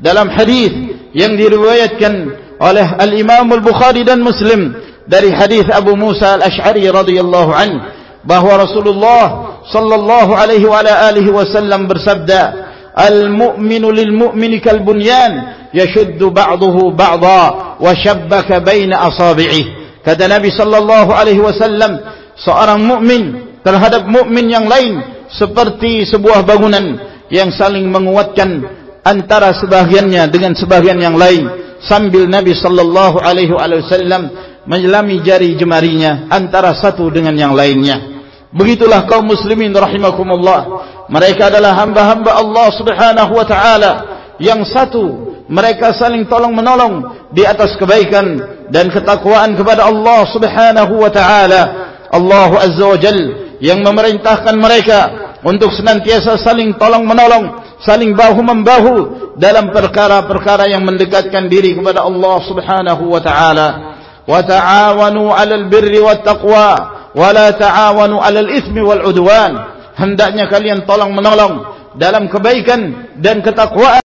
dalam hadis yang diriwayatkan oleh Al-Imam Al-Bukhari dan Muslim dari hadis Abu Musa Al-Ash'ari radhiyallahu an bahwa Rasulullah sallallahu alaihi wa alihi wasallam bersabda Al-mu'minu lil-mu'mini kal-bunyan yashuddu ba'dahu ba'dha wa shabbaka kata Nabi sallallahu alaihi wasallam seorang mukmin terhadap mukmin yang lain seperti sebuah bangunan yang saling menguatkan antara sebahagiannya dengan sebahagian yang lain. Sambil Nabi sallallahu alaihi wasallam menyelami jari jemarinya antara satu dengan yang lainnya. Begitulah kaum muslimin rahimakumullah. Mereka adalah hamba-hamba Allah subhanahu wa ta'ala yang satu mereka saling tolong menolong di atas kebaikan dan ketakwaan kepada Allah subhanahu wa ta'ala. Allah azza wa jal yang memerintahkan mereka untuk senantiasa saling tolong menolong saling bahu membahu dalam perkara-perkara yang mendekatkan diri kepada Allah subhanahu wa ta'ala. Wa ta'awanu alal birri wa taqwa wa la ta'awanu alal ithmi wal udwan. Hendaknya kalian tolong menolong dalam kebaikan dan ketakwaan